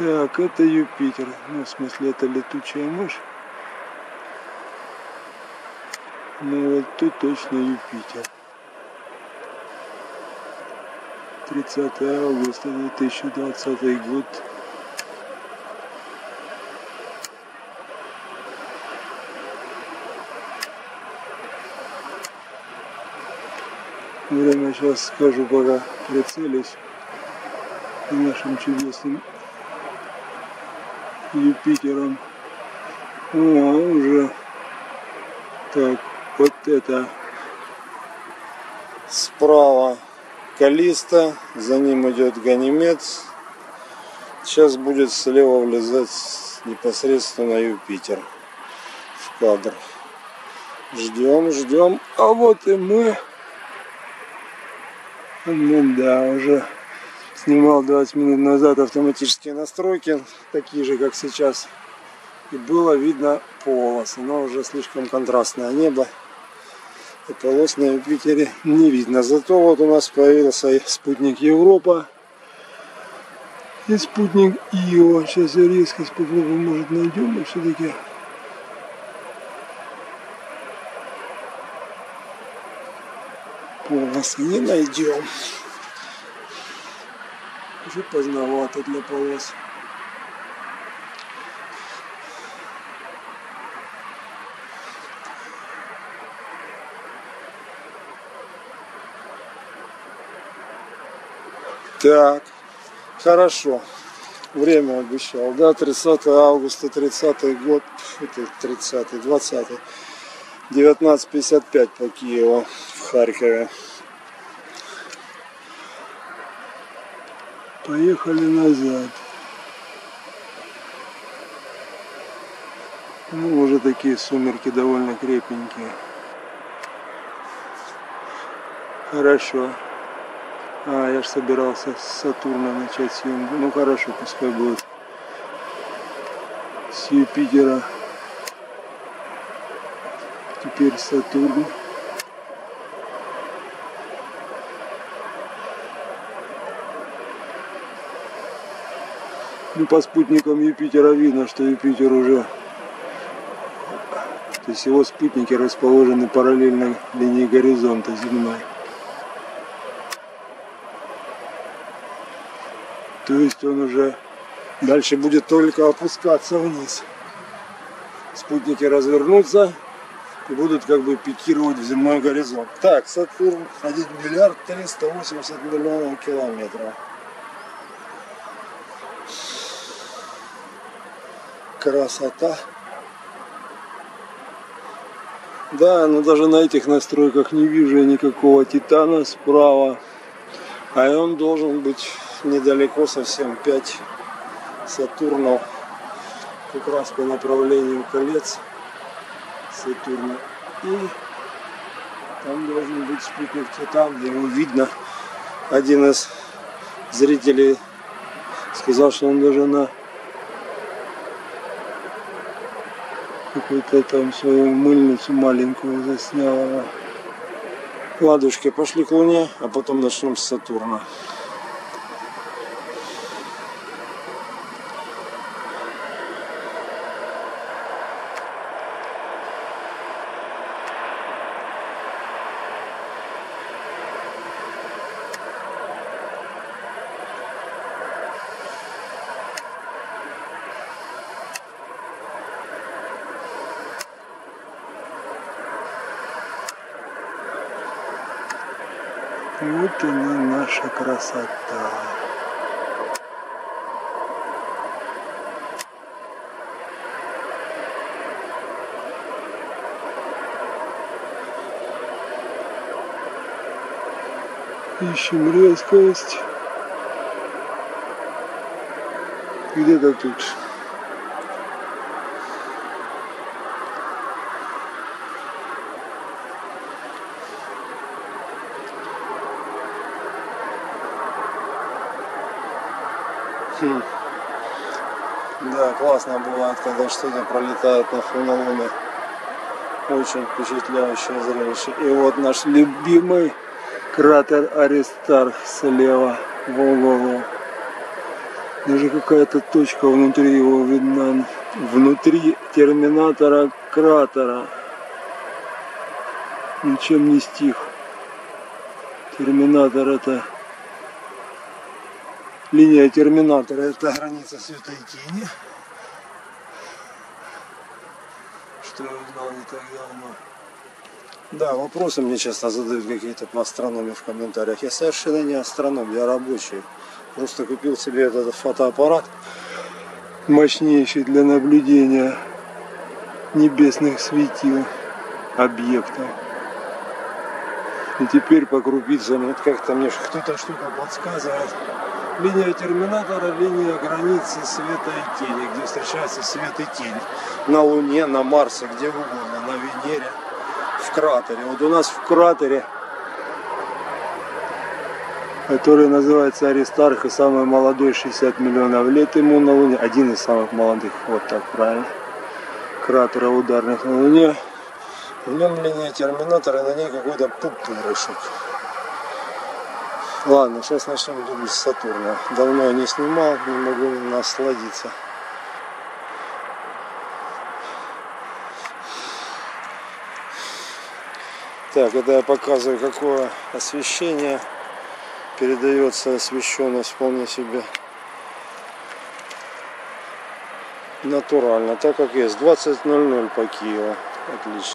Так, это Юпитер. Ну, в смысле, это летучая мышь. Ну, вот тут точно Юпитер. 30 августа 2020 год. Время сейчас скажу, пока прицелюсь и нашим чудесным Юпитером. О, уже так, вот это справа Калиста, за ним идет Ганимед. Сейчас будет слева влезать непосредственно Юпитер в кадр. Ждем, ждем. А вот и мы. Ну да, уже снимал 20 минут назад автоматические настройки, такие же, как сейчас. И было видно полосы, но уже слишком контрастное небо. И полос на Юпитере не видно. Зато вот у нас появился спутник Европа и спутник Ио. Сейчас я резкость попробую, может найдем, но все-таки полосы не найдем. Уже поздновато для полос. Так, хорошо. Время обещал, да, 30 августа, 30 год, это 30 20 19.55 по Киеву в Харькове. Поехали назад. Ну, уже такие сумерки довольно крепенькие. Хорошо. А, я же собирался с Сатурна начать съемку. Ну хорошо, пускай будет с Юпитера. Теперь Сатурн. По спутникам Юпитера видно, что Юпитер уже... То есть его спутники расположены параллельно линии горизонта земной. То есть он уже дальше будет только опускаться вниз. Спутники развернутся и будут как бы пикировать в земной горизонт. Так, Сатурн 1 миллиард 380 миллионов километров. Красота. Да, но даже на этих настройках не вижу я никакого титана справа. А он должен быть недалеко совсем 5 Сатурнов как раз по направлению колец Сатурна. И там должен быть спутник Титан, его видно. Один из зрителей сказал, что он даже на какую-то там свою мыльницу маленькую заснял. Ладушки, пошли к Луне, а потом начнем с Сатурна. Вот она наша красота. Ищем резкость. Где-то тут. Да, классно бывает, когда что-то пролетает на фоне луны. Очень впечатляющее зрелище. И вот наш любимый кратер Аристарх слева в углу. Даже какая-то точка внутри его видна. Внутри терминатора кратера. Ничем не стих. Терминатор это... Линия терминатора это граница света и тени. Что я узнал не так давно. Да, вопросы мне часто задают какие-то по астрономии в комментариях. Я совершенно не астроном, я рабочий. Просто купил себе этот фотоаппарат мощнейший для наблюдения небесных светил, объектов. И теперь по крупицам, вот как-то мне кто-то что-то подсказывает. Линия терминатора, линия границы света и тени, где встречается свет и тень. На Луне, на Марсе, где угодно, на Венере, в кратере. Вот у нас в кратере, который называется Аристарх, и самый молодой, 60 миллионов лет ему на Луне, один из самых молодых, вот так правильно, кратера ударных на Луне. В нем линия терминатора, на ней какой-то пупырышек. Ладно, сейчас начнем думать с Сатурна. Давно я не снимал, не могу насладиться. Так, это я показываю, какое освещение передается освещенность вполне себе натурально, так как есть 20.00 по Киеву. Отлично.